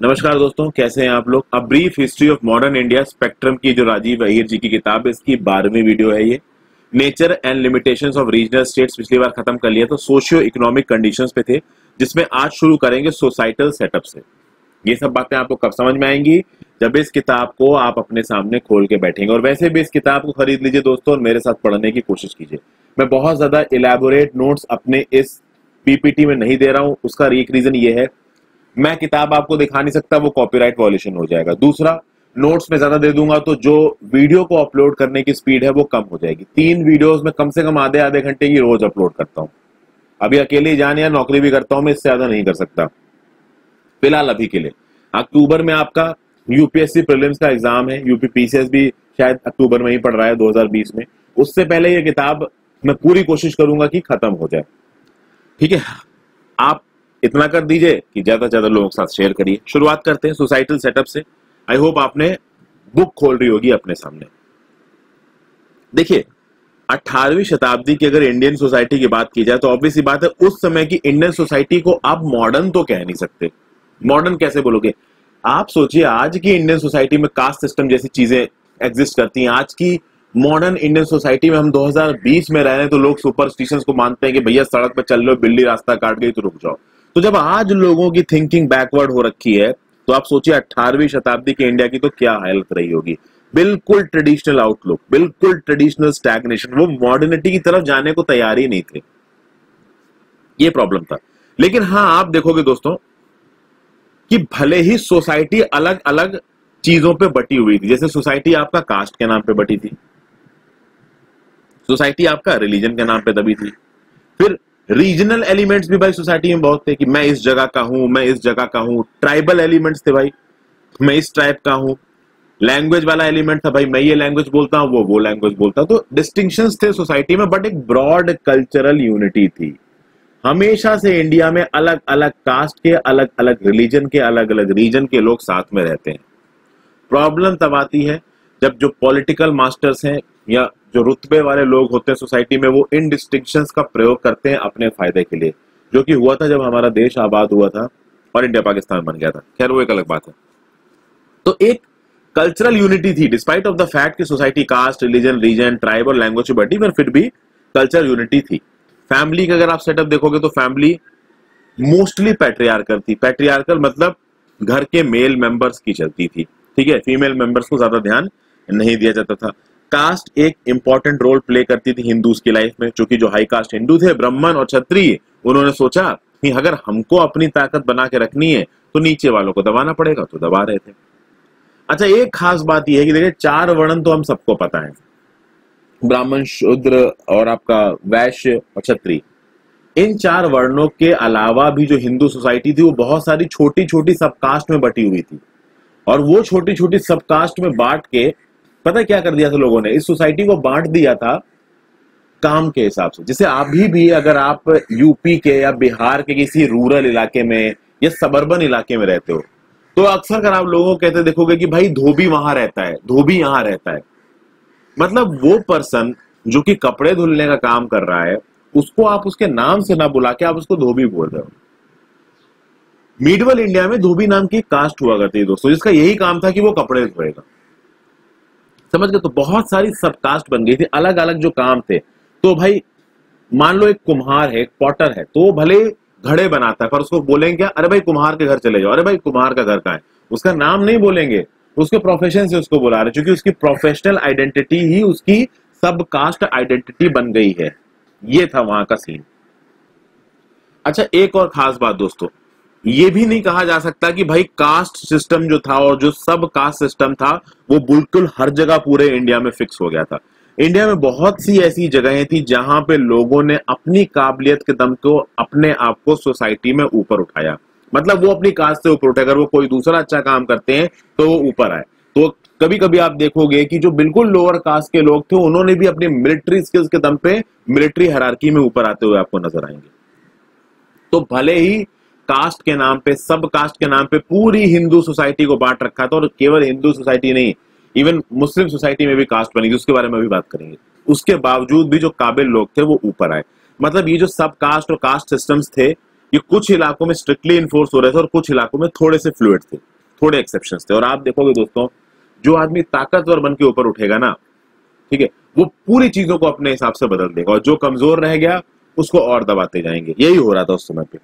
नमस्कार दोस्तों, कैसे हैं आप लोग? A brief history of modern India spectrum की जो राजीव अहिर जी की किताब है, इसकी बारहवीं वीडियो है ये। Nature and limitations of regional states पिछली बार खत्म कर लिया तो सोशियो इकोनॉमिक कंडीशंस पे थे, जिसमें आज शुरू करेंगे सोसाइटल सेटअप से। ये सब बातें आपको कब समझ में आएँगी? जब इस किताब को आप अपने सामने खोल के बैठेंगे। और वैसे भी इस किताब को खरीद लीजिए दोस्तों और मेरे साथ पढ़ने की कोशिश कीजिए। मैं बहुत ज़्यादा इलेबोरेट नोट्स अपने इस पीपीटी में नहीं दे रहा हूँ। उसका एक रीजन ये है मैं किताब आपको दिखा नहीं सकता, वो कॉपीराइट वॉल्यूशन हो जाएगा। दूसरा नोट्स में ज़्यादा दे दूँगा तो जो वीडियो को अपलोड करने की स्पीड है वो कम हो जाएगी। तीन वीडियोस में कम से कम आधे आधे घंटे की रोज अपलोड करता हूँ। अभी अकेले जाने या नौकरी भी करता हूँ, मैं इससे ज़्यादा नहीं कर सकता। फ़िलहाल अभी के लिए। अक्टूबर में आपका यूपीएससी प्रीलिम्स का एग्ज़ाम है यूपी पीसीएस भी शायद अक्टूबर में ही पढ़ रहा है 2020 में। उससे पहले ये किताब मैं पूरी कोशिश करूँगा कि खत्म हो जाए। ठीक है? आप इतना कर दीजिए कि ज़्यादा से ज़्यादा लोगों के साथ शेयर करिए। शुरुआत करते हैं सोसाइटल सेटअप से। आई होप आपने बुक खोल रही होगी अपने सामने। देखिए 18वीं शताब्दी की अगर इंडियन सोसाइटी की बात की जाए तो ऑब्वियसली बात है, उस समय की इंडियन सोसाइटी को आप मॉडर्न तो कह नहीं सकते। मॉडर्न कैसे बोलोगे? आप सोचिए, आज की इंडियन सोसाइटी में कास्ट सिस्टम जैसी चीज़ें एग्जिस्ट करती हैं। आज की मॉडर्न इंडियन सोसाइटी में हम 2020 में रह रहे हैं तो लोग सुपरस्टिशन को मानते हैं कि भैया सड़क पर चल लो बिल्ली रास्ता काट गई तो रुक जाओ। तो जब आज लोगों की थिंकिंग बैकवर्ड हो रखी है तो आप सोचिए अठारहवीं शताब्दी की इंडिया की तो क्या हालत रही होगी। बिल्कुल ट्रेडिशनल आउटलुक बिल्कुल ट्रेडिशनल स्टैग्नेशन वो मॉडर्निटी की तरफ़ जाने को तैयार ही नहीं थे। ये प्रॉब्लम था। लेकिन हाँ आप देखोगे दोस्तों, कि भले ही सोसाइटी अलग अलग चीज़ों पे बटी हुई थी, जैसे सोसाइटी आपका कास्ट के नाम पे बटी थी सोसाइटी आपका रिलीजन के नाम पे दबी थी, फिर रीजनल एलिमेंट्स भी भाई सोसाइटी में बहुत थे कि मैं इस जगह का हूँ, मैं इस जगह का हूँ। ट्राइबल एलिमेंट्स थे भाई। मैं इस ट्राइब का हूँ। लैंग्वेज वाला एलिमेंट था भाई। मैं ये लैंग्वेज बोलता हूँ, वो वो लैंग्वेज बोलता तो डिस्टिंक्शन थे सोसाइटी में बट एक ब्रॉड कल्चरल यूनिटी थी। हमेशा से इंडिया में अलग अलग कास्ट के अलग अलग रिलीजन के अलग अलग रीजन के लोग साथ में रहते हैं। प्रॉब्लम तब आती है जब जो पॉलिटिकल मास्टर्स हैं या जो रुतबे वाले लोग होते हैं सोसाइटी में, वो इन डिस्टिंक्शन का प्रयोग करते हैं अपने फ़ायदे के लिए। जो कि हुआ था जब हमारा देश आबाद हुआ था और इंडिया पाकिस्तान बन गया था। खैर, वो एक अलग बात है। तो एक कल्चरल यूनिटी थी। डिस्पाइट ऑफ़ द फैक्ट कि society caste religion region tribe और लैंग्वेज बटी पर फिर भी कल्चरल यूनिटी थी। फैमिली का अगर आप सेटअप देखोगे तो फैमिली मोस्टली पैट्रियार्कल थी। पैट्रियार्कल मतलब घर के मेल मेंबर्स की चलती थी। ठीक है? फीमेल मेंबर्स को ज़्यादा ध्यान नहीं दिया जाता था। कास्ट एक इंपॉर्टेंट रोल प्ले करती थी हिंदूज की लाइफ में, चूँकि जो हाई कास्ट हिंदू थे, ब्राह्मण और क्षत्रिय, उन्होंने सोचा कि अगर हमको अपनी ताकत बना के रखनी है तो नीचे वालों को दबाना पड़ेगा तो दबा रहे थे। अच्छा एक खास बात यह है कि देखिए, चार वर्णन तो हम सबको पता है। ब्राह्मण, शूद्र और आपका वैश्य और क्षत्रिय। इन चार वर्णों के अलावा भी जो हिंदू सोसाइटी थी, वो बहुत सारी छोटी छोटी सब कास्ट में बटी हुई थी। और वो छोटी छोटी सब कास्ट में बांट के पता क्या कर दिया था लोगों ने? इस सोसाइटी को बांट दिया था काम के हिसाब से। जैसे अभी भी अगर आप यूपी के या बिहार के किसी रूरल इलाके में या सबर्बन इलाके में रहते हो तो अक्सर अगर आप लोगों को कहते देखोगे कि भाई धोबी वहाँ रहता है, धोबी यहाँ रहता है। मतलब वो पर्सन जो कि कपड़े धुलने का काम कर रहा है, उसको आप उसके नाम से ना बुला के आप उसको धोबी बोल रहे हो। मिडवल इंडिया में धोबी नाम की कास्ट हुआ करती है दोस्तों, जिसका यही काम था कि वो कपड़े धोएगा। समझ गए? तो बहुत सारी सब कास्ट बन गई थी अलग अलग जो काम थे। तो भाई, मान लो एक कुम्हार है, एक पॉटर है तो भले घड़े बनाता है, पर उसको बोलेंगे क्या? अरे भाई, कुम्हार के घर चले जाओ। अरे भाई, कुम्हार का घर का है? उसका नाम नहीं बोलेंगे। उसके प्रोफेशन से उसको बुला रहे क्योंकि उसकी प्रोफेशनल आइडेंटिटी ही उसकी सब कास्ट आइडेंटिटी बन गई है। ये था वहाँ का सीन अच्छा एक और खास बात दोस्तों। ये भी नहीं कहा जा सकता कि भाई कास्ट सिस्टम जो था और जो सब कास्ट सिस्टम था, वो बिल्कुल हर जगह पूरे इंडिया में फिक्स हो गया था। इंडिया में बहुत सी ऐसी जगहें थी जहाँ पे लोगों ने अपनी काबिलियत के दम को अपने आप को सोसाइटी में ऊपर उठाया। मतलब वो अपनी कास्ट से ऊपर उठे। अगर वो कोई दूसरा अच्छा काम करते हैं तो वो ऊपर आए। तो कभी कभी आप देखोगे कि जो बिल्कुल लोअर कास्ट के लोग थे, उन्होंने भी अपनी मिलिट्री स्किल्स के दम पे मिलिट्री हरारकी में ऊपर आते हुए आपको नज़र आएँगे। तो भले ही कास्ट के नाम पे, सब कास्ट के नाम पे पूरी हिंदू सोसाइटी को बांट रखा था और केवल हिंदू सोसाइटी नहीं इवन मुस्लिम सोसाइटी में भी कास्ट बनी थी, उसके बारे में भी बात करेंगे। उसके बावजूद भी जो काबिल लोग थे, वो ऊपर आए। मतलब ये जो सब कास्ट और कास्ट सिस्टम्स थे, ये कुछ इलाकों में स्ट्रिक्टली इन्फोर्स हो रहे थे और कुछ इलाकों में थोड़े से फ्लूड थे, थोड़े एक्सेप्शन थे। और आप देखोगे दोस्तों, जो आदमी ताकतवर बन के ऊपर उठेगा ना, ठीक है, वो पूरी चीज़ों को अपने हिसाब से बदल देगा और जो कमज़ोर रह गया, उसको और दबाते जाएँगे। यही हो रहा था उस समय पे।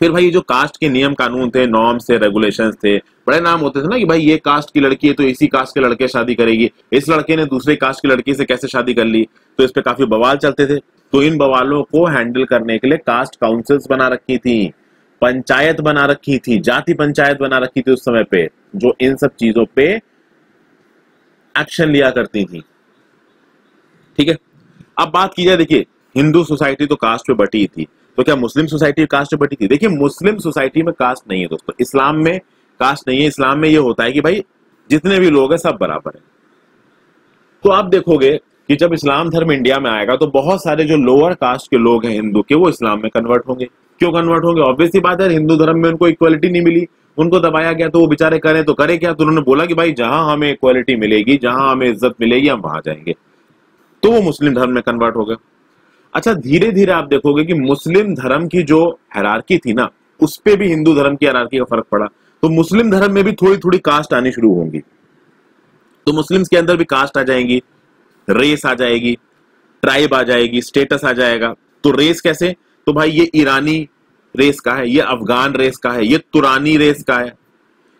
फिर भाई जो कास्ट के नियम कानून थे नॉर्म्स थे रेगुलेशंस थे, बड़े नाम होते थे ना कि भाई ये कास्ट की लड़की है तो इसी कास्ट के लड़के शादी करेगी। इस लड़के ने दूसरे कास्ट की लड़की से कैसे शादी कर ली? तो इस पे काफ़ी बवाल चलते थे। तो इन बवालों को हैंडल करने के लिए कास्ट काउंसिल्स बना रखी थी, पंचायत बना रखी थी, जाति पंचायत बना रखी थी उस समय पे, जो इन सब चीज़ों पे एक्शन लिया करती थी। ठीक है? अब बात की जाए, देखिए हिंदू सोसाइटी तो कास्ट पे बटी थी। तो क्या मुस्लिम सोसाइटी कास्ट पे बटी थी देखिए, मुस्लिम सोसाइटी में कास्ट नहीं है दोस्तों। इस्लाम में कास्ट नहीं है। इस्लाम में ये होता है कि भाई, जितने भी लोग हैं सब बराबर है। तो आप देखोगे कि जब इस्लाम धर्म इंडिया में आएगा तो बहुत सारे जो लोअर कास्ट के लोग हैं हिंदू के, वो इस्लाम में कन्वर्ट होंगे। क्यों कन्वर्ट होंगे? ऑब्वियसली बात है हिंदू धर्म में उनको इक्वलिटी नहीं मिली। उनको दबाया गया तो वो बेचारे करें तो करे क्या? तो उन्होंने बोला कि भाई, जहाँ हमें इक्वलिटी मिलेगी, जहाँ हमें इज़्ज़त मिलेगी, हम वहाँ जाएँगे। तो वो मुस्लिम धर्म में कन्वर्ट हो गए। अच्छा धीरे धीरे आप देखोगे कि मुस्लिम धर्म की जो हैरारकी थी ना, उस पर भी हिंदू धर्म की हैरारकी का फ़र्क पड़ा। तो मुस्लिम धर्म में भी थोड़ी थोड़ी कास्ट आनी शुरू होंगी। तो मुस्लिम्स के अंदर भी कास्ट आ जाएँगी रेस आ जाएगी ट्राइब आ जाएगी स्टेटस आ जाएगा। तो रेस कैसे? तो भाई ये ईरानी रेस का है, ये अफगान रेस का है, ये तुरानी रेस का है,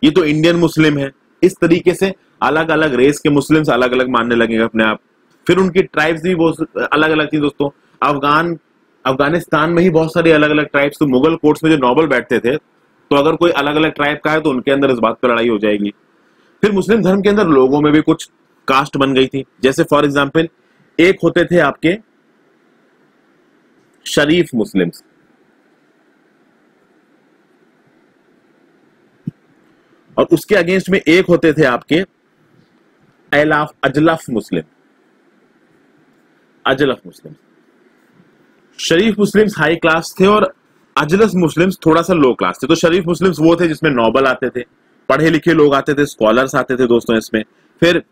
ये तो इंडियन मुस्लिम है। इस तरीके से अलग अलग रेस के मुस्लिम्स अलग अलग मानने लगेंगे अपने आप। फिर उनकी ट्राइब्स भी बहुत अलग अलग थी दोस्तों। अफगान, अफ़गानिस्तान में ही बहुत सारी अलग अलग ट्राइब्स तो मुगल कोर्ट्स में जो नॉबल बैठते थे तो अगर कोई अलग अलग ट्राइब का है तो उनके अंदर इस बात पर लड़ाई हो जाएगी। फिर मुस्लिम धर्म के अंदर लोगों में भी कुछ कास्ट बन गई थी। जैसे फॉर एग्ज़ाम्पल एक होते थे आपके शरीफ मुस्लिम्स। और उसके अगेंस्ट में एक होते थे आपके एलाफ अजलफ मुस्लिम। अजलफ मुस्लिम। शरीफ मुस्लिम्स हाई क्लास थे और अजलस मुस्लिम्स थोड़ा सा लो क्लास थे। तो शरीफ मुस्लिम्स वो थे जिसमें नॉबल आते थे, पढ़े लिखे लोग आते थे स्कॉलर्स आते थे दोस्तों इसमें। फिर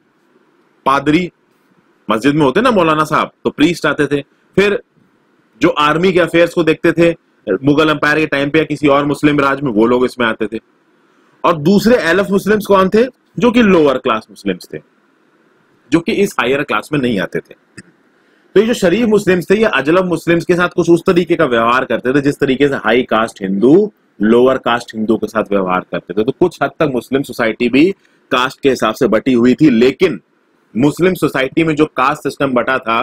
पादरी मस्जिद में होते ना मौलाना साहब तो प्रीस्ट आते थे। फिर जो आर्मी के अफेयर्स को देखते थे, मुगल अंपायर के टाइम पे या किसी और मुस्लिम राज में, वो लोग इसमें आते थे। और दूसरे एलफ मुस्लिम्स कौन थे? जो कि लोअर क्लास मुस्लिम्स थे। जो कि इस हायर क्लास में नहीं आते थे। तो ये जो शरीफ मुस्लिम्स थे, ये अजलब मुस्लिम्स के साथ कुछ उस तरीके का व्यवहार करते थे, जिस तरीके से high caste Hindu lower caste Hindu के साथ व्यवहार करते थे। तो कुछ हद तक मुस्लिम सोसाइटी भी कास्ट के हिसाब से बटी हुई थी, लेकिन मुस्लिम सोसाइटी में जो कास्ट सिस्टम बटा था,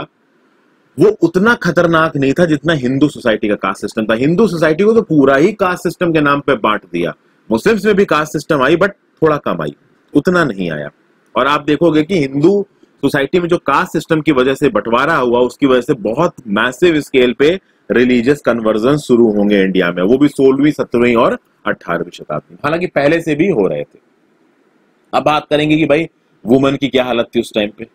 वो उतना खतरनाक नहीं था जितना हिंदू सोसाइटी का कास्ट सिस्टम था। हिंदू सोसाइटी को तो पूरा ही कास्ट सिस्टम के नाम पे बांट दिया। मुस्लिम्स में भी कास्ट सिस्टम आई बट थोड़ा कम आई, उतना नहीं आया। और आप देखोगे कि हिंदू सोसाइटी में जो कास्ट सिस्टम की वजह से बंटवारा हुआ, उसकी वजह से बहुत मैसिव स्केल पे रिलीजियस कन्वर्जन शुरू होंगे इंडिया में। वो भी सोलहवीं, सत्रहवीं और अठारहवीं शताब्दी। हालाँकि पहले से भी हो रहे थे। अब बात करेंगे कि भाई वुमन की क्या हालत थी उस टाइम पे?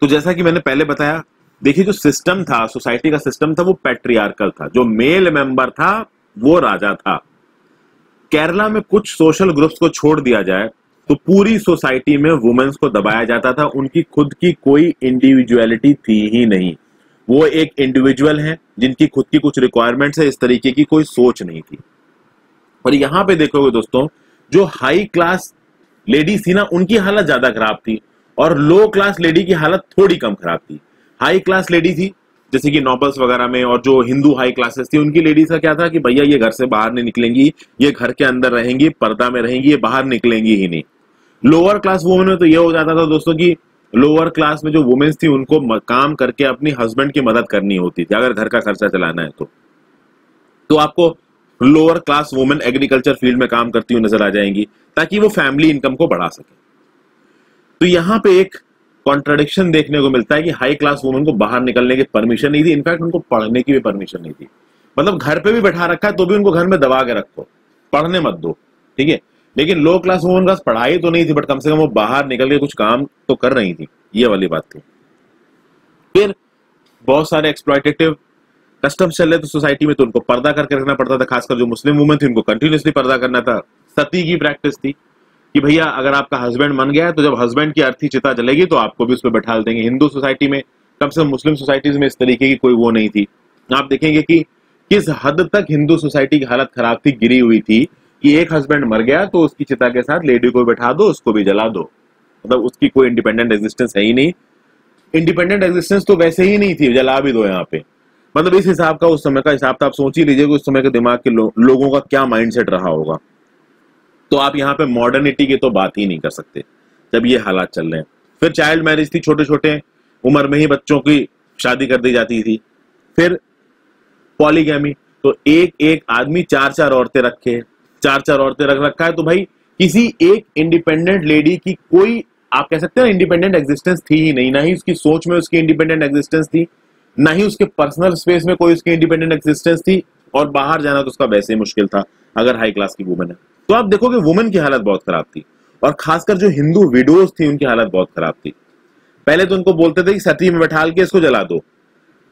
तो जैसा कि मैंने पहले बताया, देखिए जो सिस्टम था सोसाइटी का सिस्टम था, वो पेट्रियार्कल था। जो मेल मेंबर था, वो राजा था। केरला में कुछ सोशल ग्रुप्स को छोड़ दिया जाए तो पूरी सोसाइटी में वुमेन्स को दबाया जाता था। उनकी खुद की कोई इंडिविजुअलिटी थी ही नहीं। वो एक इंडिविजुअल है, जिनकी खुद की कुछ रिक्वायरमेंट्स है, इस तरीके की कोई सोच नहीं थी। और यहाँ पे देखोगे दोस्तों, जो हाई क्लास लेडीज़ थी ना, उनकी हालत ज़्यादा खराब थी और लो क्लास लेडी की हालत थोड़ी कम खराब थी। हाई क्लास लेडी थी, जैसे कि नॉबल्स वगैरह में और जो हिंदू हाई क्लासेस थी, उनकी लेडीज़ का क्या था कि भैया, ये घर से बाहर नहीं निकलेंगी, ये घर के अंदर रहेंगी, पर्दा में रहेंगी, ये बाहर निकलेंगी ही नहीं। लोअर क्लास वुमेन में तो ये हो जाता था दोस्तों की लोअर क्लास में जो वुमेन्स थी, उनको काम करके अपनी हस्बैंड की मदद करनी होती थी, अगर घर का खर्चा चलाना है तो। तो आपको lower class women agriculture field में काम करती हुई नज़र आ जाएँगी, ताकि वो फैमिली इनकम को बढ़ा सके। तो यहाँ पे एक कॉन्ट्रडिक्शन देखने को मिलता है कि हाई क्लास वुमेन को बाहर निकलने की परमिशन नहीं थी इनफैक्ट उनको पढ़ने की भी परमिशन नहीं थी। मतलब घर पे भी बैठा रखा है तो भी उनको घर में दबा के रखो, पढ़ने मत दो, ठीक है? लेकिन लो क्लास वुमेन का पढ़ाई तो नहीं थी बट कम से कम वो बाहर निकल के कुछ काम तो कर रही थी। ये वाली बात थी। फिर बहुत सारे एक्सप्लॉयटेटिव कस्टम्स चल रहे थे सोसाइटी में तो उनको पर्दा करके रखना पड़ता था, खासकर जो मुस्लिम वुमेन थी, उनको कंटिन्यूसली पर्दा करना था। सती की प्रैक्टिस थी कि भैया, अगर आपका हस्बैंड मन गया तो जब हस्बैंड की अर्थी चिता जलेगी तो आपको भी उस पर बैठा देंगे। हिंदू सोसाइटी में, कम से कम मुस्लिम सोसाइटीज में इस तरीके की कोई वो नहीं थी। आप देखेंगे कि किस हद तक हिंदू सोसाइटी की हालत खराब थी, गिरी हुई थी कि एक हस्बैंड मर गया तो उसकी चिता के साथ लेडी को बैठा दो उसको भी जला दो। मतलब उसकी कोई इंडिपेंडेंट एग्जिस्टेंस है ही नहीं। इंडिपेंडेंट एग्जिस्टेंस तो वैसे ही नहीं थी जला भी दो यहाँ पे। मतलब इस हिसाब का उस समय का हिसाब तो आप सोच ही लीजिए उस समय के दिमाग के लो, लोगों का क्या माइंडसेट रहा होगा। तो आप यहाँ पे मॉडर्निटी की तो बात ही नहीं कर सकते जब ये हालात चल रहे हैं। फिर चाइल्ड मैरिज थी छोटे छोटे उम्र में ही बच्चों की शादी कर दी जाती थी। फिर पॉलीगैमी तो एक एक आदमी चार चार औरतें रखे। चार चार औरतें रख रखा है तो भाई किसी एक इंडिपेंडेंट लेडी की कोई, आप कह सकते हैं इंडिपेंडेंट एग्जिस्टेंस थी ही नहीं, ना ही उसकी सोच में उसकी इंडिपेंडेंट एग्जिस्टेंस थी, ना ही उसके पर्सनल स्पेस में कोई उसकी इंडिपेंडेंट एग्जिस्टेंस थी, और बाहर जाना तो उसका वैसे ही मुश्किल था, अगर हाई क्लास की वुमेन है। तो आप देखोगे वुमेन की हालत बहुत खराब थी, और खासकर जो हिंदू विडोज थी, उनकी हालत बहुत खराब थी। पहले तो उनको बोलते थे कि सती में बैठाल के इसको जला दो।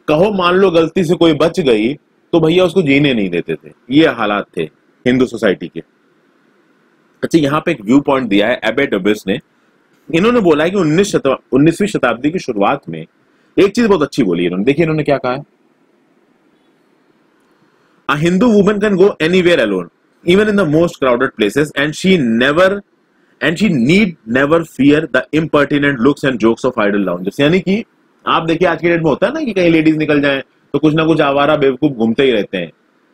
कहो, मान लो गलती से कोई बच गई तो भैया उसको जीने नहीं देते थे, ये हालात थे। हिंदू सोसाइटी के। अच्छा यहाँ पे एक व्यू पॉइंट दिया है एबे डबिस ने। इन्होंने बोला है कि उन्नीस उन्नीसवीं शताब्दी की शुरुआत में एक चीज़ बहुत अच्छी बोली इन्होंने। देखिए इन्होंने क्या कहा है। A Hindu woman can go anywhere alone, even in the most crowded places, and she never and she need never fear the impertinent looks and jokes of idle loungers. यानी कि आप देखिए आज के डेट में होता है ना कि कहीं लेडीज़ निकल जाए तो कुछ ना कुछ आवारा बेवकूफ़ घूमते ही रहते हैं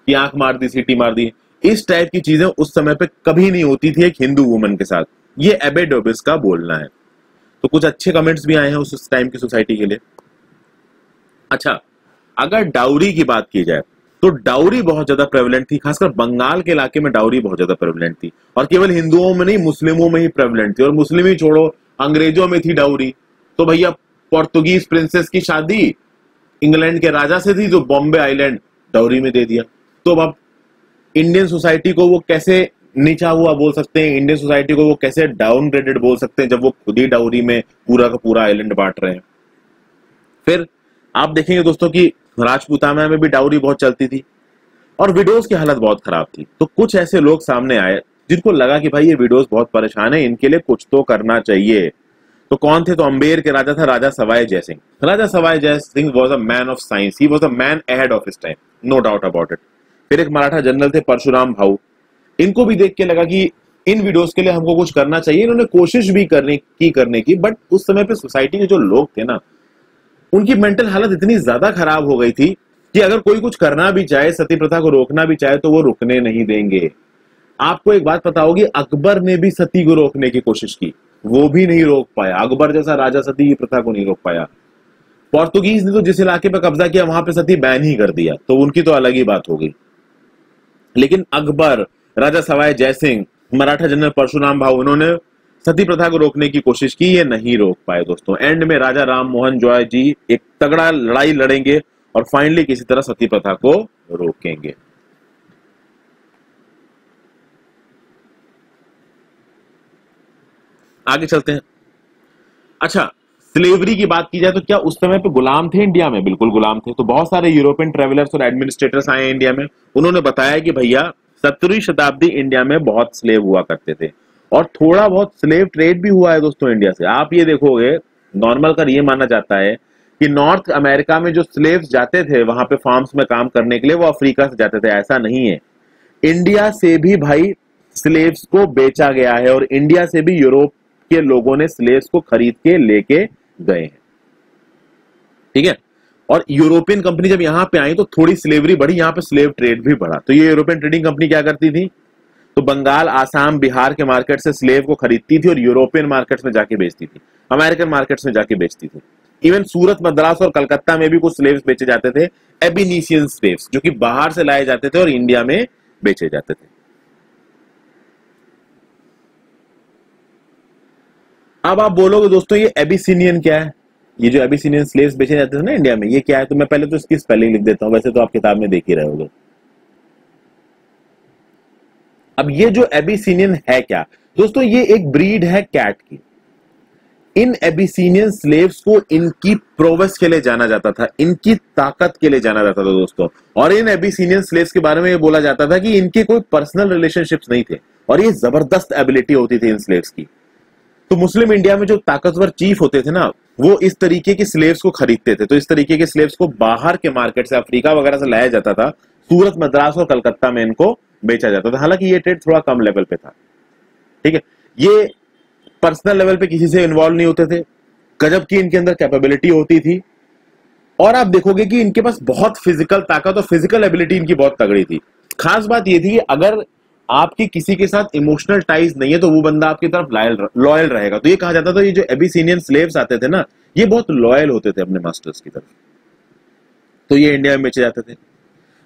कि आँख मार दी सीटी मार दी। इस टाइप की चीज़ें उस समय पे कभी नहीं होती थी एक हिंदू वुमन के साथ। ये एबे डोबिस का बोलना है। तो कुछ अच्छे कमेंट्स भी आए हैं उस टाइम की सोसाइटी के लिए। अच्छा अगर डाउरी की बात की जाए तो डाउरी बहुत ज़्यादा प्रेवलेंट थी, खासकर बंगाल के इलाके में डाउरी बहुत ज़्यादा प्रेवलेंट थी। और केवल हिंदुओं में नहीं, मुस्लिमों में ही प्रेवलेंट थी। और मुस्लिम ही छोड़ो, अंग्रेज़ों में थी डाउरी। तो भैया पोर्तुगीज प्रिंसेस की शादी इंग्लैंड के राजा से थी, जो बॉम्बे आइलैंड डाउरी में दे दिया। तो अब इंडियन सोसाइटी को वो कैसे नीचा हुआ बोल सकते हैं? इंडियन सोसाइटी को वो कैसे डाउनग्रेडेड बोल सकते हैं, जब वो खुद ही डाउरी में पूरा का पूरा आइलैंड बांट रहे हैं? फिर आप देखेंगे दोस्तों कि राजपूताना में भी डाउरी बहुत चलती थी और विडोज की हालत बहुत खराब थी। तो कुछ ऐसे लोग सामने आए जिनको लगा कि भाई ये विडोज बहुत परेशान है, इनके लिए कुछ तो करना चाहिए। तो कौन थे? तो अंबेर के राजा था, राजा सवाई जय Singh Raja Sawai Jai Singh was a man of science he was a man ahead of his time no doubt about it फिर एक मराठा जनरल थे परशुराम भाऊ। इनको भी देख के लगा कि इन वीडियोस के लिए हमको कुछ करना चाहिए। इन्होंने कोशिश भी करने, की करने की बट उस समय पे सोसाइटी के जो लोग थे ना, उनकी मेंटल हालत इतनी ज़्यादा खराब हो गई थी कि अगर कोई कुछ करना भी चाहे, सती प्रथा को रोकना भी चाहे तो वो रुकने नहीं देंगे। आपको एक बात पता होगी, अकबर ने भी सती को रोकने की कोशिश की। वो भी नहीं रोक पाया। अकबर जैसा राजा सती की प्रथा को नहीं रोक पाया। पोर्तुगीज ने तो जिस इलाके पर कब्जा किया, वहाँ पे सती बैन ही कर दिया। तो उनकी तो अलग ही बात हो गई। लेकिन अकबर, राजा सवाई जयसिंह, मराठा जनरल परशुराम भाव उन्होंने सती प्रथा को रोकने की कोशिश की, ये नहीं रोक पाए दोस्तों। एंड में राजा राम मोहन जॉय जी एक तगड़ा लड़ाई लड़ेंगे और फाइनली किसी तरह सती प्रथा को रोकेंगे। आगे चलते हैं। अच्छा स्लेवरी की बात की जाए तो क्या उस समय पे गुलाम थे इंडिया में? बिल्कुल गुलाम थे। तो बहुत सारे यूरोपियन ट्रेवलर्स और एडमिनिस्ट्रेटर्स आए इंडिया में। उन्होंने बताया कि भैया सत्रहवीं शताब्दी इंडिया में बहुत स्लेव हुआ करते थे। और थोड़ा बहुत स्लेव ट्रेड भी हुआ है दोस्तों इंडिया से। आप ये देखोगे नॉर्मल कर ये माना जाता है कि नॉर्थ अमेरिका में जो स्लेव्स जाते थे, वहाँ पे फार्म्स में काम करने के लिए, वो अफ्रीका से जाते थे। ऐसा नहीं है। इंडिया से भी भाई स्लेव्स को बेचा गया है और इंडिया से भी यूरोप के लोगों ने स्लेव्स को खरीद के लेके गए हैं। ठीक है? और यूरोपियन कंपनी जब यहाँ पे आई तो थोड़ी स्लेवरी बढ़ी, यहाँ पे स्लेव ट्रेड भी बढ़ा। तो ये यूरोपियन ट्रेडिंग कंपनी क्या करती थी? तो बंगाल, आसाम, बिहार के मार्केट से स्लेव को खरीदती थी और यूरोपियन मार्केट्स में जाके बेचती थी। अमेरिकन मार्केट्स में जाके बेचती थी। इवन सूरत, मद्रास और कलकत्ता में भी कुछ स्लेव्स बेचे जाते थे। एबिनिशियन स्लेव्स जो कि बाहर से लाए जाते थे और इंडिया में बेचे जाते थे। अब आप बोलोगे, दोस्तों, ये एबिसिनियन क्या है? ये जो एबिसिनियन स्लेव्स बेचे जाते थे ना इंडिया में, ये क्या है? तो मैं पहले तो इसकी स्पेलिंग लिख देता हूँ, वैसे तो आप किताब में देख ही रहे होगे। अब ये जो एबिसिनियन है क्या? दोस्तों, ये एक ब्रीड है कैट की। इन एबिसिनियन स्लेव्स को इनकी प्रोवेस के लिए जाना जाता था, इनकी ताकत के लिए जाना जाता था दोस्तों। और इन एबिसिनियन स्लेव्स के बारे में ये बोला जाता था कि इनके कोई पर्सनल रिलेशनशिप्स नहीं थे, और ये ज़बरदस्त एबिलिटी होती थी इन स्लेव्स की। तो मुस्लिम इंडिया में जो ताकतवर चीफ होते थे ना, वो इस तरीके के स्लेव्स को खरीदते थे। तो इस तरीके के स्लेव्स को बाहर के मार्केट से अफ्रीका वगैरह से लाया जाता था, सूरत, मद्रास और कलकत्ता में इनको बेचा जाता था। हालाँकि ये ट्रेड थोड़ा कम लेवल पे था। ठीक है? ये पर्सनल लेवल पे किसी से इन्वॉल्व नहीं होते थे। गजब की इनके अंदर कैपेबिलिटी होती थी। और आप देखोगे कि इनके पास बहुत फ़िज़िकल ताकत और फ़िज़िकल एबिलिटी इनकी बहुत तगड़ी थी। खास बात ये थी कि अगर आपकी किसी के साथ इमोशनल टाइज नहीं है तो वो बंदा आपकी तरफ़ लॉयल रहेगा। तो ये कहा जाता था, ये जो एबिसीनियन स्लेव्स आते थे ना, ये बहुत लॉयल होते थे अपने मास्टर्स की तरफ़। तो ये इंडिया में बेचे जाते थे।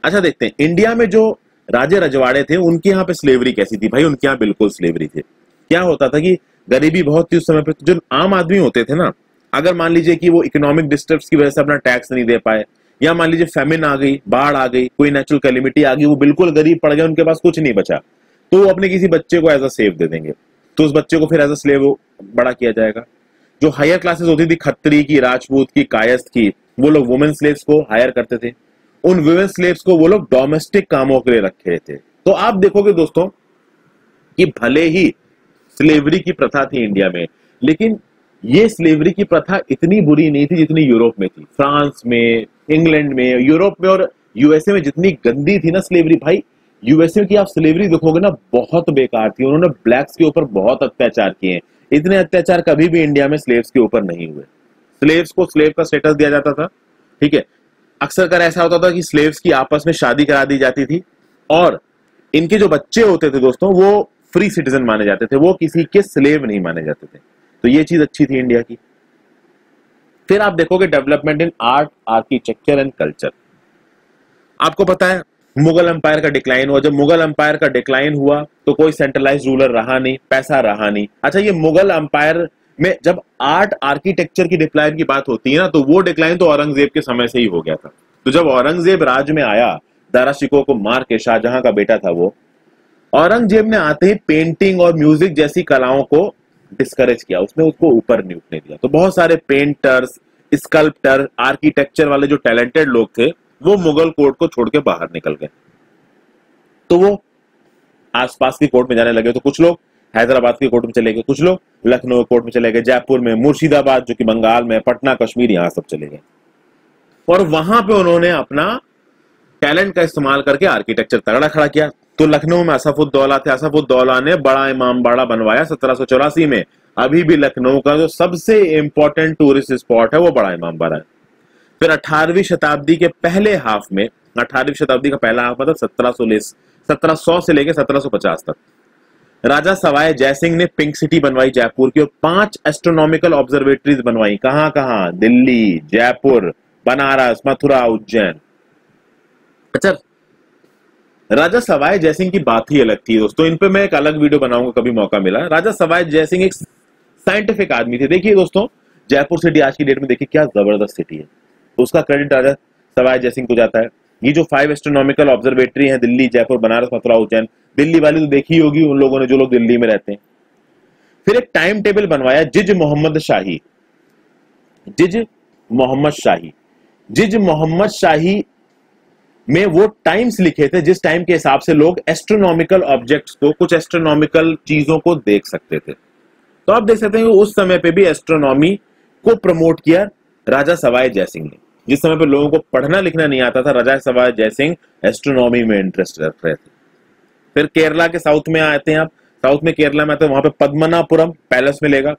अच्छा देखते हैं। इंडिया में जो राजे रजवाड़े थे, उनके यहाँ पे स्लेवरी कैसी थी? भाई, उनके यहाँ बिल्कुल स्लेवरी थे। क्या होता था कि गरीबी बहुत थी उस समय पे। जो आम आदमी होते थे ना, अगर मान लीजिए कि वो इकोनॉमिक डिस्टर्ब की वजह से अपना टैक्स नहीं दे पाए, या मान लीजिए फेमिन आ गई, बाढ़ आ गई, कोई नेचुरल कैलिमिटी आ गई, वो बिल्कुल गरीब पड़ गए उनके पास कुछ नहीं बचा। तो वो अपने किसी बच्चे को एज अ सेव दे देंगे। तो उस बच्चे को फिर एज अ स्लेव बड़ा किया जाएगा। जो हायर क्लासेस होती थी, खत्री की, राजपूत की, कायस्थ की, वो लोग वुमेन स्लेव्स को हायर करते थे। उन वुमेन स्लेव्स को वो लोग डोमेस्टिक कामों के लिए रखे थे। तो आप देखोगे दोस्तों कि भले ही स्लेवरी की प्रथा थी इंडिया में, लेकिन ये स्लेवरी की प्रथा इतनी बुरी नहीं थी जितनी यूरोप में थी। फ्रांस में इंग्लैंड में यूरोप में और यूएसए में जितनी गंदी थी ना स्लेवरी भाई यूएसए की आप स्लेवरी देखोगे ना, बहुत बेकार थी। उन्होंने ब्लैक्स के ऊपर बहुत अत्याचार किए इतने अत्याचार कभी भी इंडिया में स्लेव्स के ऊपर नहीं हुए। स्लेव्स को स्लेव का स्टेटस दिया जाता था, ठीक है? अक्सर कर ऐसा होता था कि स्लेव्स की आपस में शादी करा दी जाती थी और इनके जो बच्चे होते थे दोस्तों, वो फ्री सिटीजन माने जाते थे। वो किसी के स्लेव नहीं माने जाते थे। तो ये चीज़ अच्छी थी इंडिया की। फिर आप देखोगे development in art architecture and culture आपको पता है मुगल अंपायर का डिक्लाइन हुआ। जब मुगल एम्पायर का डिक्लाइन हुआ तो कोई सेंट्रलाइज रूलर रहा नहीं, पैसा रहा नहीं। अच्छा ये मुगल एम्पायर में जब आर्ट आर्किटेक्चर की डिक्लाइन की बात होती है ना तो वो डिक्लाइन तो औरंगज़ेब के समय से ही हो गया था। तो जब औरंगज़ेब राज में आया, दारा शिको को मार के शाहजहां का बेटा था वो, औरंगज़ेब ने आते ही पेंटिंग और म्यूज़िक जैसी कलाओं को डिस्करेज किया। उसने उसको ऊपर नहीं उठने दिया तो बहुत सारे पेंटर्स स्कल्प्टर आर्किटेक्चर वाले जो टैलेंटेड लोग थे वो मुगल कोर्ट को छोड़ के बाहर निकल गए। तो वो आसपास की कोर्ट में जाने लगे। तो कुछ लोग हैदराबाद की कोर्ट में चले गए, कुछ लोग लखनऊ कोर्ट में चले गए, जयपुर में, मुर्शिदाबाद, जो कि बंगाल में पटना, कश्मीर, यहाँ सब चले गए। और वहाँ पे उन्होंने अपना टैलेंट का इस्तेमाल करके आर्किटेक्चर तगड़ा खड़ा किया। तो लखनऊ में असफुद्दौला थे। असफुद्दौला ने बड़ा इमाम बाड़ा बनवाया सत्रह में। अभी भी लखनऊ का जो सबसे इंपॉर्टेंट टूरिस्ट स्पॉट है, वो बड़ा इमाम बाड़ा है। फिर अठारहवीं शताब्दी के पहले हाफ़ में, अठारहवीं शताब्दी का पहला हाफ़ मतलब सत्रह सौ सत्रह सौ लेकर सत्रह सौ पचास तक। राजा सवाई जयसिंह ने पिंक सिटी बनवाई जयपुर की और पाँच एस्ट्रोनॉमिकल ऑब्जर्वेटरीज बनवाई। कहाँ कहाँ? दिल्ली, जयपुर, बनारस, मथुरा, उज्जैन। अच्छा राजा सवाय जयसिंह की बात ही अलग थी दोस्तों। इन पे मैं एक अलग वीडियो बनाऊँगा, कभी मौका मिला। राजा सवाय जयसिंह एक साइंटिफिक आदमी थे। देखिए दोस्तों, जयपुर सिटी आज की डेट में देखिए क्या ज़बरदस्त सिटी है। तो उसका क्रेडिट राजा सवाई जयसिंह को जाता है। ये जो फाइव एस्ट्रोनॉमिकल ऑब्जर्वेटरी है दिल्ली, जयपुर, बनारस, मथुरा, उज्जैन, दिल्ली वाली तो देखी होगी उन लोगों ने जो लोग दिल्ली में रहते हैं। फिर एक टाइम टेबल बनवाया, जिज मोहम्मद शाही। जिज मोहम्मद शाही। जिज मोहम्मद शाही में वो टाइम्स लिखे थे, जिस टाइम के हिसाब से लोग एस्ट्रोनॉमिकल ऑब्जेक्ट्स को, कुछ एस्ट्रोनॉमिकल चीज़ों को देख सकते थे। तो आप देख सकते हैं उस समय पे भी एस्ट्रोनॉमी को प्रमोट किया राजा सवाई जयसिंह ने। जिस समय पर लोगों को पढ़ना लिखना नहीं आता था, राजा सवाई जयसिंह एस्ट्रोनॉमी में इंटरेस्ट रख रहे थे। फिर केरला के साउथ में आते हैं आप। साउथ में केरला में आते हैं, वहाँ पे पद्मनापुरम पैलेस मिलेगा।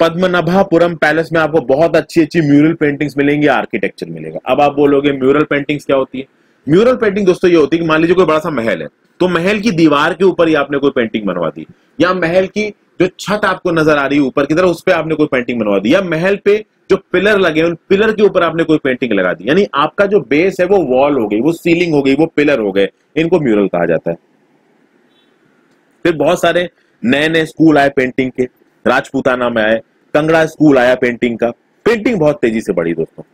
पद्मनाभापुरम पैलेस में आपको बहुत अच्छी अच्छी म्यूरल पेंटिंग्स मिलेंगी आर्किटेक्चर मिलेगा। अब आप बोलोगे म्यूरल पेंटिंग्स क्या होती है? म्यूरल पेंटिंग दोस्तों ये होती है कि मान लीजिए कोई बड़ा सा महल है तो महल की दीवार के ऊपर ही आपने कोई पेंटिंग बनवा दी, या महल की जो छत आपको नज़र आ रही है ऊपर की तरफ़, उस पर आपने कोई पेंटिंग बनवा दी, या महल पे जो पिलर लगे उन पिलर के ऊपर आपने कोई पेंटिंग लगा दी। यानी आपका जो बेस है, वो वॉल हो गई, वो सीलिंग हो गई, वो पिलर हो गए, इनको म्यूरल कहा जाता है। फिर बहुत सारे नए नए स्कूल आए पेंटिंग के। राजपूताना में आए, कंगड़ा स्कूल आया पेंटिंग का। पेंटिंग बहुत तेज़ी से बढ़ी दोस्तों।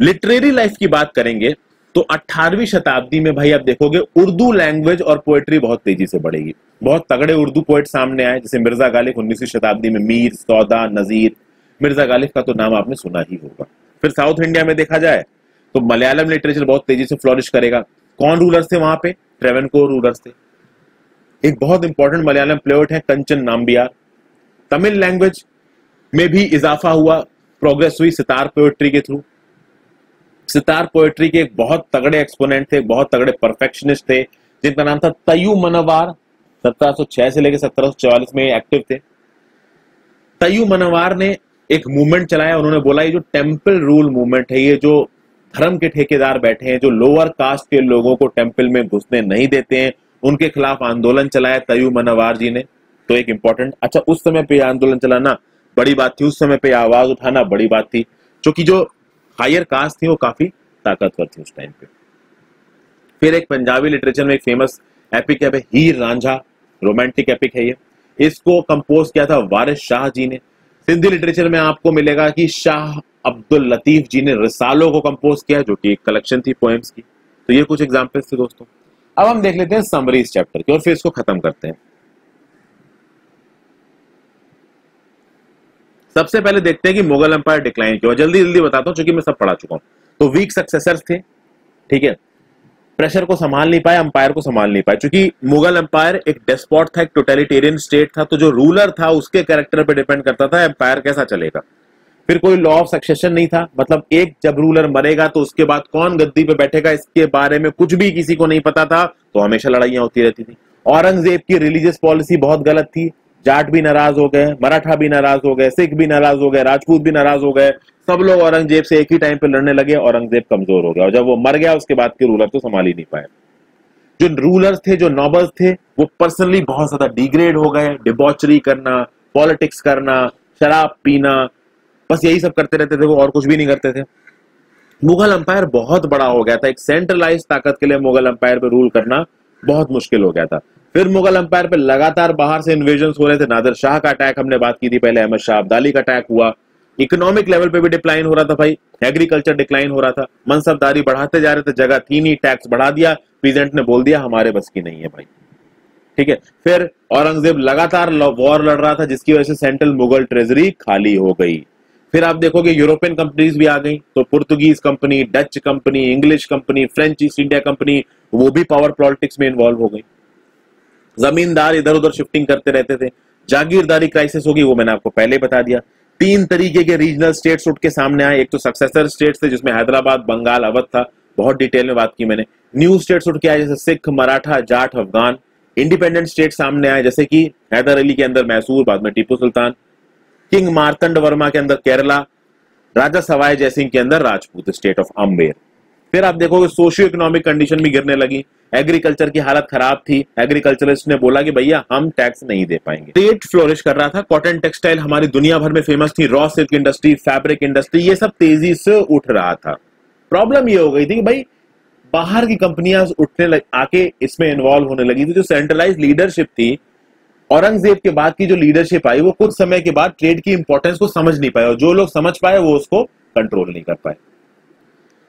लिटरेरी लाइफ की बात करेंगे तो 18वीं शताब्दी में भाई आप देखोगे, उर्दू लैंग्वेज और पोएट्री बहुत तेज़ी से बढ़ेगी। बहुत तगड़े उर्दू पोएट सामने आए, जैसे मिर्ज़ा गालिब 19वीं शताब्दी में मीर, सौदा, नजीर। मिर्ज़ा गालिब का तो नाम आपने सुना ही होगा। फिर साउथ इंडिया में देखा जाए तो मलयालम लिटरेचर बहुत तेज़ी से फ्लोरिश करेगा। कौन रूलर्स थे वहाँ पे? ट्रेवनको रूलर्स थे। एक बहुत इंपॉर्टेंट मलयालम प्लेट है, कंचन नाम्बियार तमिल लैंग्वेज में भी इजाफा हुआ प्रोग्रेस हुई सितार पोएट्री के थ्रू सितार पोएट्री के एक बहुत तगड़े एक्सपोनेंट थे, बहुत तगड़े परफेक्शनिस्ट थे, जिनका नाम था तयू मनवार। 1706 से लेकर 1744 में एक्टिव थे। तयू मनवार ने एक मूवमेंट चलाया, उन्होंने बोला, ये जो टेंपल रूल मूवमेंट है, ये जो धर्म के ठेकेदार बैठे हैं, जो लोअर कास्ट के लोगों को टेंपल में घुसने नहीं देते हैं, उनके खिलाफ आंदोलन चलाया तयू मनवार जी ने। तो एक इंपॉर्टेंट अच्छा उस समय पे आंदोलन चलाना बड़ी बात थी, उस समय पे आवाज़ उठाना बड़ी बात थी, क्योंकि जो हायर कास्ट थी, वो काफ़ी ताकतवर थी उस टाइम पे। फिर एक पंजाबी लिटरेचर में एक फ़ेमस एपिक है हीर रांझा रोमांटिक एपिक है ये। इसको कंपोज किया था वारिस शाह जी ने। सिंधी लिटरेचर में आपको मिलेगा कि शाह अब्दुल लतीफ जी ने रिसालों को कंपोज किया, जो कि एक कलेक्शन थी पोएम्स की। तो ये कुछ एग्जाम्पल्स थे दोस्तों। अब हम देख लेते हैं समरी इस चैप्टर की, और फिर इसको खत्म करते हैं। सबसे पहले देखते हैं कि मुगल एम्पायर डिक्लाइन किया जल्दी जल्दी बताता हूँ क्योंकि मैं सब पढ़ा चुका हूँ। तो वीक सक्सेसर्स थे, ठीक है? प्रेशर को संभाल नहीं पाए अंपायर को संभाल नहीं पाए। क्योंकि मुगल एम्पायर एक डेस्पॉट था, एक टोटेलिटेरियन स्टेट था तो जो रूलर था, उसके कैरेक्टर पे डिपेंड करता था एम्पायर कैसा चलेगा? फिर कोई लॉ ऑफ़ सक्सेशन नहीं था। मतलब एक जब रूलर मरेगा तो उसके बाद कौन गद्दी पे बैठेगा, इसके बारे में कुछ भी किसी को नहीं पता था तो हमेशा लड़ाइयाँ होती रहती थी। औरंगज़ेब की रिलीजियस पॉलिसी बहुत गलत थी। जाट भी नाराज़ हो गए, मराठा भी नाराज़ हो गए, सिख भी नाराज़ हो गए, राजपूत भी नाराज़ हो गए, सब लोग औरंगज़ेब से एक ही टाइम पे लड़ने लगे, औरंगज़ेब कमज़ोर हो गया। और जब वो मर गया, उसके बाद के रूलर तो संभाल ही नहीं पाए। जो रूलर्स थे, जो नॉबल्स थे, वो पर्सनली बहुत ज़्यादा डिग्रेड हो गए। डिबॉचरी करना पॉलिटिक्स करना, शराब पीना, बस यही सब करते रहते थे, वो और कुछ भी नहीं करते थे। मुगल अंपायर बहुत बड़ा हो गया था। एक सेंट्रलाइज ताकत के लिए मुगल अंपायर पे रूल करना बहुत मुश्किल हो गया था। फिर मुगल अंपायर पे लगातार बाहर से इन्वेजन हो रहे थे। नादर शाह का अटैक हमने बात की थी पहले, अहमद शाह अब्दाली का अटैक हुआ। इकोनॉमिक लेवल पे भी डिक्लाइन हो रहा था भाई। एग्रीकल्चर डिक्लाइन हो रहा था। मनसबदारी बढ़ाते जा रहे थे। जगह थी नहीं टैक्स बढ़ा दिया। प्रेजेंट ने बोल दिया, हमारे बस की नहीं है भाई। ठीक है? फिर औरंगज़ेब लगातार वॉर लड़ रहा था, जिसकी वजह से सेंट्रल मुगल ट्रेजरी खाली हो गई। फिर आप देखोगे यूरोपियन कंपनीज़ भी आ गई। तो Portuguese company Dutch company English company French East India company वो भी पावर पॉलिटिक्स में इन्वॉल्व हो गई। जमींदार इधर उधर शिफ्टिंग करते रहते थे। जागीरदारी क्राइसिस होगी, वो मैंने आपको पहले बता दिया। तीन तरीके के रीजनल स्टेट्स उठ के सामने आए। एक तो सक्सेसर स्टेट्स थे, जिसमें हैदराबाद, बंगाल, अवध था। बहुत डिटेल में बात की मैंने। न्यू स्टेट्स उठ के आए, जैसे Sikh, Maratha, Jat, Afghan. Independent state सामने आए, जैसे कि हैदर अली के अंदर मैसूर, बाद में टीपू सुल्तान। किंग मार्तंड वर्मा के अंदर केरला। राजा सवाई जयसिंह के अंदर राजपूत स्टेट ऑफ़ अम्बेर फिर आप देखोगे सोशियो इकोनॉमिक कंडीशन भी गिरने लगी। एग्रीकल्चर की हालत खराब थी। एग्रीकल्चरिस्ट ने बोला कि भैया, हम टैक्स नहीं दे पाएँगे। स्टेट फ्लोरिश कर रहा था। कॉटन टेक्सटाइल हमारी दुनिया भर में फ़ेमस थी। Raw silk industry fabric industry ये सब तेज़ी से उठ रहा था। प्रॉब्लम ये हो गई थी कि भाई, बाहर की कंपनियाँ उठने लग, आके इसमें इन्वॉल्व होने लगी थी। जो सेंट्रलाइज लीडरशिप थी, औरंगज़ेब के बाद की जो लीडरशिप आई, वो कुछ समय के बाद ट्रेड की इंपॉर्टेंस को समझ नहीं पाए और जो लोग समझ पाए, वो उसको कंट्रोल नहीं कर पाए।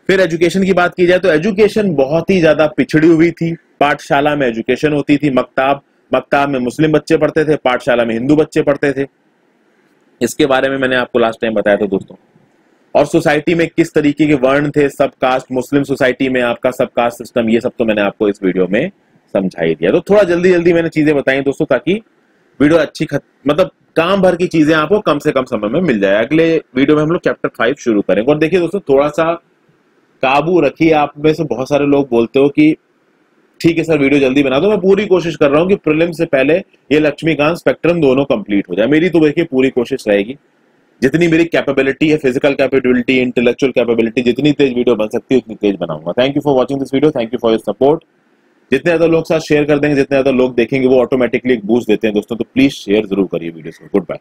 फिर एजुकेशन की बात की जाए तो एजुकेशन बहुत ही ज़्यादा पिछड़ी हुई थी। पाठशाला में एजुकेशन होती थी मकताब मकताब में मुस्लिम बच्चे पढ़ते थे पाठशाला में हिंदू बच्चे पढ़ते थे। इसके बारे में मैंने आपको लास्ट टाइम बताया था दोस्तों। और सोसाइटी में किस तरीके के वर्ण थे सब कास्ट मुस्लिम सोसाइटी में आपका सब कास्ट सिस्टम ये सब तो मैंने आपको इस वीडियो में समझा ही दिया। तो थोड़ा जल्दी जल्दी मैंने चीज़ें बताई दोस्तों ताकि वीडियो अच्छी खत, मतलब काम भर की चीज़ें आपको कम से कम समय में मिल जाए। अगले वीडियो में हम लोग चैप्टर फाइव शुरू करेंगे। और देखिए दोस्तों थोड़ा सा काबू रखिए आप में से बहुत सारे लोग बोलते हो कि, ठीक है सर, वीडियो जल्दी बना दो। मैं पूरी कोशिश कर रहा हूँ कि प्रिलिम से पहले ये लक्ष्मीकांत स्पेक्ट्रम दोनों कंप्लीट हो जाए। मेरी तो देखिए पूरी कोशिश रहेगी। जितनी मेरी कैपेबिलिटी है फ़िज़िकल कैपेबिलिटी इंटेलेक्चुअल कैपेबिलिटी जितनी तेज वीडियो बन सकती है, उतनी तेज बनाऊँगा। Thank you for watching this video thank you for your support जितने ज़्यादा लोग साथ शेयर कर देंगे, जितने ज़्यादा लोग देखेंगे, वो ऑटोमेटिकली बूस्ट देते हैं। दोस्तों तो प्लीज़ शेयर ज़रूर करिए वीडियो को। Good bye